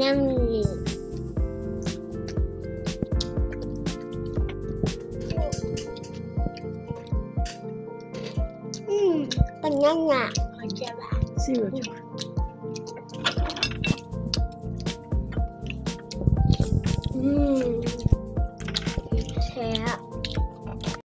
Yummy. Ừm, banana. Acaba. Sí, Xin Ừm.